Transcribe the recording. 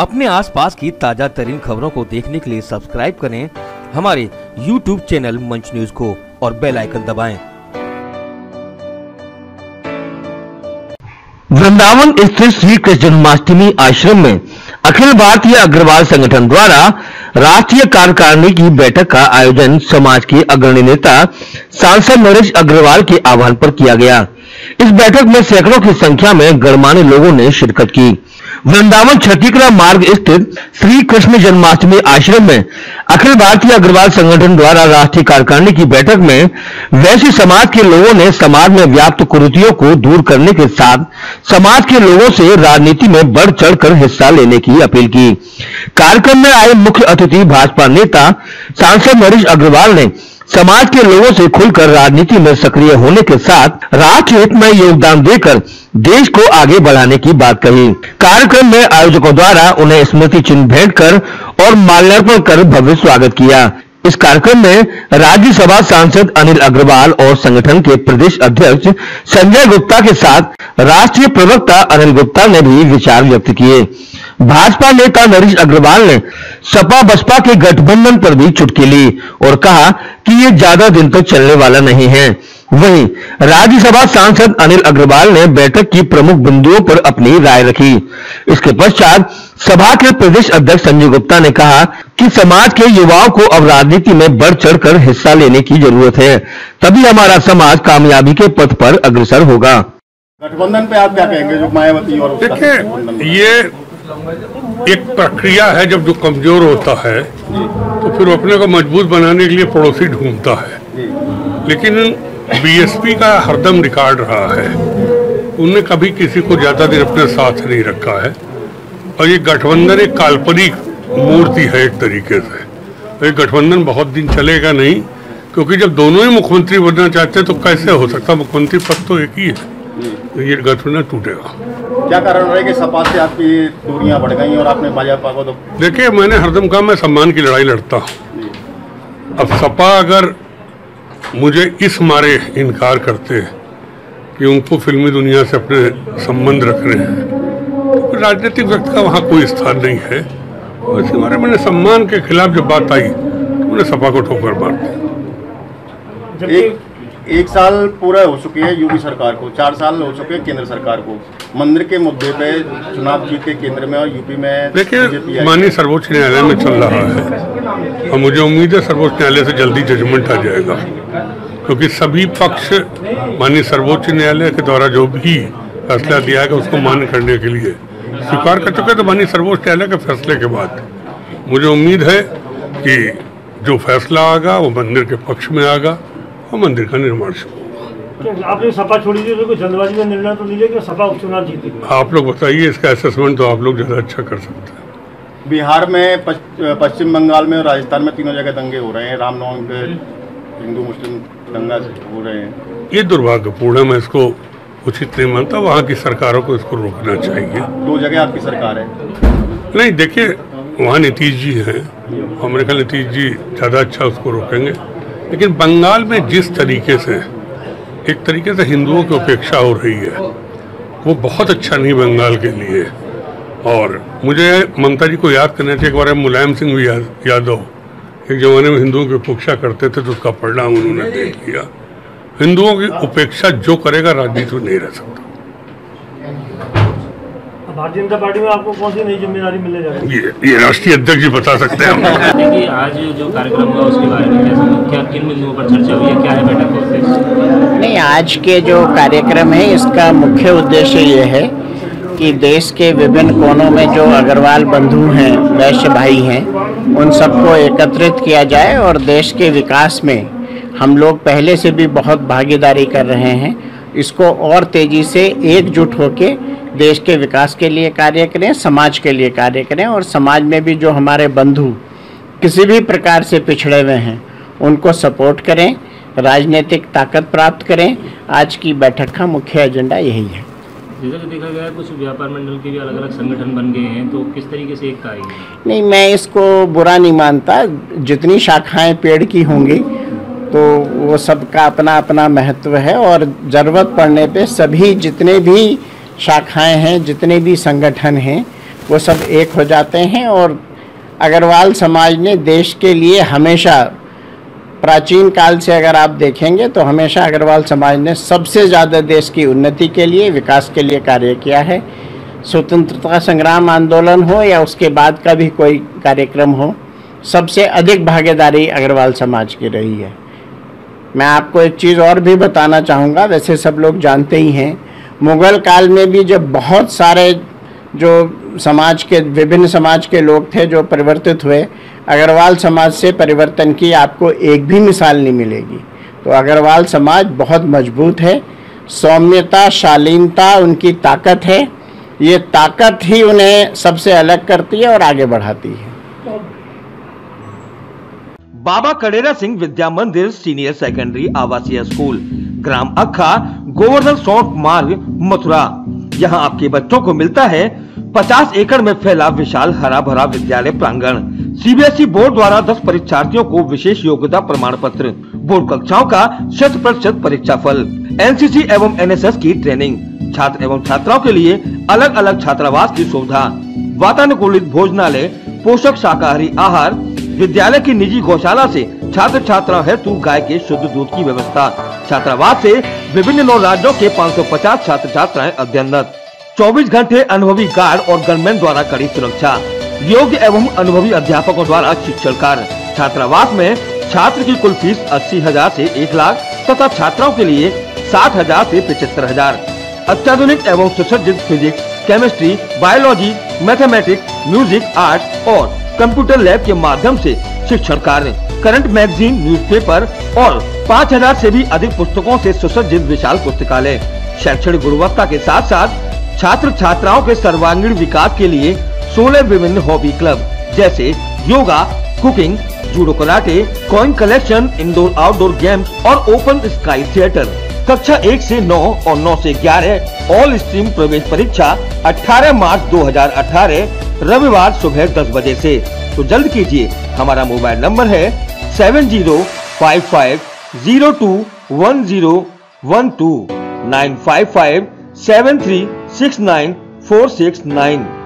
अपने आसपास की ताज़ा तरीन खबरों को देखने के लिए सब्सक्राइब करें हमारे YouTube चैनल मंच न्यूज़ को और बेल आइकन दबाएँ। वृंदावन स्थित श्री कृष्ण जन्माष्टमी आश्रम में अखिल भारतीय अग्रवाल संगठन द्वारा राष्ट्रीय कार्यकारिणी की बैठक का आयोजन समाज के अग्रणी नेता सांसद नरेश अग्रवाल के आह्वान पर किया गया इस बैठक में सैकड़ों की संख्या में गणमान्य लोगों ने शिरकत की वृंदावन छत्तीकरा मार्ग स्थित श्री कृष्ण जन्माष्टमी आश्रम में अखिल भारतीय अग्रवाल संगठन द्वारा राष्ट्रीय कार्यकारिणी की बैठक में वैश्य समाज के लोगों ने समाज में व्याप्त कुरीतियों को दूर करने के साथ समाज के लोगों से राजनीति में बढ़ चढ़कर हिस्सा लेने की अपील की। कार्यक्रम में आए मुख्य अतिथि भाजपा नेता सांसद नरेश अग्रवाल ने समाज के लोगों से खुलकर राजनीति में सक्रिय होने के साथ राष्ट्र हित में योगदान देकर देश को आगे बढ़ाने की बात कही। कार्यक्रम में आयोजकों द्वारा उन्हें स्मृति चिन्ह भेंट कर और माल्यार्पण कर भव्य स्वागत किया। इस कार्यक्रम में राज्यसभा सांसद अनिल अग्रवाल और संगठन के प्रदेश अध्यक्ष संजय गुप्ता के साथ राष्ट्रीय प्रवक्ता अनिल गुप्ता ने भी विचार व्यक्त किए। भाजपा नेता नरेश अग्रवाल ने सपा बसपा के गठबंधन पर भी चुटकी ली और कहा कि ये ज़्यादा दिन तक तो चलने वाला नहीं है। वहीं राज्यसभा सांसद अनिल अग्रवाल ने बैठक की प्रमुख बिंदुओं पर अपनी राय रखी। इसके पश्चात सभा के प्रदेश अध्यक्ष संजय गुप्ता ने कहा कि समाज के युवाओं को अब राजनीति में बढ़ चढ़कर हिस्सा लेने की ज़रूरत है। तभी हमारा समाज कामयाबी के पथ पर अग्रसर होगा। गठबंधन पे आप क्या कहेंगे जो मायावती और देखिए ये एक प्रक्रिया है जब जो कमज़ोर होता है तो फिर अपने को मज़बूत बनाने के लिए पड़ोसी ढूंढता है। लेकिन बीएसपी का हरदम रिकॉर्ड रहा है। उनने कभी किसी को ज़्यादा देर अपने साथ नहीं रखा है। और ये गठबंधन एक काल्पनिक मूर्ति है एक तरीके से। ये गठबंधन बहुत दिन चलेगा नहीं क्योंकि जब दोनों ही मुख्यमंत्री बनना चाहते हैं तो कैसे हो सकता मुख्यमंत्री पद तो एक ही है। तो ये गठबंधन टूटेगा। क्या कारण रहे कि सपा से आपकी दूरियाँ बढ़ गई और आपने भाजपा को तो देखिए मैंने हरदम कहा मैं सम्मान की लड़ाई लड़ता हूँ। अब सपा अगर मुझे इस मारे इनकार करते हैं कि उनको फिल्मी दुनिया से अपने संबंध रख रहे हैं? तो राजनीतिक व्यक्ति का वहाँ कोई स्थान नहीं है। और इसी मारे मैंने सम्मान के खिलाफ जब बात आई तो मैंने सपा को ठोकर मार दी एक एक साल पूरा हो चुके हैं यूपी सरकार को चार साल हो चुके हैं केंद्र सरकार को। मंदिर के मुद्दे पे चुनाव जीते केंद्र में और यूपी में देखिए माननीय सर्वोच्च न्यायालय में चल रहा है। और मुझे उम्मीद है सर्वोच्च न्यायालय से जल्दी जजमेंट आ जाएगा। क्योंकि सभी पक्ष माननीय सर्वोच्च न्यायालय के द्वारा जो भी फैसला दिया गया उसको मान्य करने के लिए। स्वीकार कर चुके हैं तो माननीय सर्वोच्च न्यायालय के फैसले के बाद। मुझे उम्मीद है कि जो फैसला आगा वो मंदिर के पक्ष में आगा और मंदिर का निर्माण शुरू होगा। आपने सपा छोड़ी थी तो जल्दबाजी में निर्णय तो लिया कि सपा उपचुनाव जीतेगी? आप लोग बताइए इसका असेसमेंट तो आप लोग ज़्यादा अच्छा कर सकते हैं। बिहार में पश्च- पश्चिम बंगाल में और राजस्थान में तीनों जगह दंगे हो रहे हैं। रामनवमी पे हिंदू मुस्लिम दंगा हो रहे हैं। ये दुर्भाग्यपूर्ण है मैं इसको उचित नहीं मानता। वहाँ की सरकारों को इसको रोकना चाहिए। दो जगह आपकी सरकार है। नहीं देखिए वहाँ नीतीश जी हैं। और मेरे ख्याल नीतीश जी ज़्यादा अच्छा उसको रोकेंगे। लेकिन बंगाल में जिस तरीके से एक तरीके से हिंदुओं की उपेक्षा हो रही है वो बहुत अच्छा नहीं बंगाल के लिए। और मुझे ममता जी को याद करना चाहिए एक बार मुलायम सिंह भी याद, यादव एक ज़माने में हिंदुओं की उपेक्षा करते थे तो उसका परिणाम उन्होंने देख लिया। हिंदुओं की उपेक्षा जो करेगा राजनीति में नहीं रह सकता। भारतीय जनता पार्टी में आपको कौन सी नई ज़िम्मेदारी मिलने जा रही है? ये ये राष्ट्रीय अध्यक्ष जी बता सकते हैं देखिए आज जो कार्यक्रम हुआ उसके बारे में क्या क्या किन बिंदुओं पर चर्चा हुई है क्या है बैठक का? उद्देश्य नहीं आज के जो कार्यक्रम है इसका मुख्य उद्देश्य ये है कि देश के विभिन्न कोनों में जो अग्रवाल बंधु हैं, वैश्य भाई हैं, उन सबको एकत्रित किया जाए और देश के विकास में हम लोग पहले से भी बहुत भागीदारी कर रहे हैं। इसको और तेज़ी से एकजुट होके देश के विकास के लिए कार्य करें, समाज के लिए कार्य करें और समाज में भी जो हमारे बंधु किसी भी प्रकार से पिछड़े हुए हैं, उनको सपोर्ट करें, राजनीतिक ताकत प्राप्त करें। आज की बैठक का मुख्य एजेंडा यही है। जैसा कि देखा गया है, कुछ व्यापार मंडल के भी अलग अलग संगठन बन गए हैं तो किस तरीके से एकता आएगी नहीं, मैं इसको बुरा नहीं मानता। जितनी शाखाएँ पेड़ की होंगी तो वो सबका अपना अपना महत्व है और ज़रूरत पड़ने पे सभी जितने भी शाखाएँ हैं, जितने भी संगठन हैं, वो सब एक हो जाते हैं और अग्रवाल समाज ने देश के लिए हमेशा प्राचीन काल से अगर आप देखेंगे तो हमेशा अग्रवाल समाज ने सबसे ज़्यादा देश की उन्नति के लिए, विकास के लिए कार्य किया है। स्वतंत्रता संग्राम आंदोलन हो या उसके बाद का भी कोई कार्यक्रम हो, सबसे अधिक भागीदारी अग्रवाल समाज की रही है। मैं आपको एक चीज़ और भी बताना चाहूँगा, वैसे सब लोग जानते ही हैं। मुग़ल काल में भी जब बहुत सारे जो समाज के, विभिन्न समाज के लोग थे जो परिवर्तित हुए। अग्रवाल समाज से परिवर्तन की आपको एक भी मिसाल नहीं मिलेगी। तो अग्रवाल समाज बहुत मज़बूत है। सौम्यता, शालीनता उनकी ताकत है। ये ताकत ही उन्हें सबसे अलग करती है और आगे बढ़ाती है। बाबा कडेरा सिंह विद्या मंदिर सीनियर सेकेंडरी आवासीय स्कूल, ग्राम अखा, गोवर्धन सौंप मार्ग, मथुरा। यहाँ आपके बच्चों को मिलता है 50 एकड़ में फैला विशाल हरा भरा विद्यालय प्रांगण। सीबीएसई बोर्ड द्वारा 10 परीक्षार्थियों को विशेष योग्यता प्रमाण पत्र। बोर्ड कक्षाओं का शत प्रतिशत परीक्षा फल। एनसीसी एवं एनएसएस की ट्रेनिंग छात्र एवं छात्राओं के लिए अलग अलग छात्रावास की सुविधा। वातानुकूलित भोजनालय, पोषक शाकाहारी आहार। विद्यालय की निजी गौशाला से छात्र छात्राओं हेतु गाय के शुद्ध दूध की व्यवस्था। छात्रावास से विभिन्न नौ राज्यों के 550 छात्र छात्राएँ अध्ययनरत। 24 घंटे अनुभवी गार्ड और गनमैन द्वारा कड़ी सुरक्षा। योग्य एवं अनुभवी अध्यापकों द्वारा शिक्षण कार्य छात्रावास में छात्र की कुल फ़ीस अस्सी हज़ार ऐसी एक लाख तथा छात्राओं के लिए साठ हज़ार ऐसी पिछहत्तर हज़ार। अत्याधुनिक एवं सुसज्जित physics chemistry biology mathematics music art और कंप्यूटर लैब के माध्यम से शिक्षण कार्य करंट मैगजीन न्यूज़पेपर और 5000 से भी अधिक पुस्तकों से सुसज्जित विशाल पुस्तकालय। शैक्षणिक गुणवत्ता के साथ साथ छात्र छात्राओं के सर्वांगीण विकास के लिए 16 विभिन्न हॉबी क्लब, जैसे yoga, cooking, judo karate coin collection, indoor, outdoor games और ओपन स्काई थिएटर। कक्षा एक से नौ और नौ से ग्यारह ऑल स्ट्रीम प्रवेश परीक्षा 18 मार्च 2018 रविवार सुबह 10 बजे से। तो जल्द कीजिए, हमारा मोबाइल नंबर है seven zero five five zero two one zero one two, nine five five seven three 69469